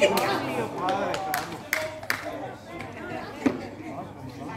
Yeah.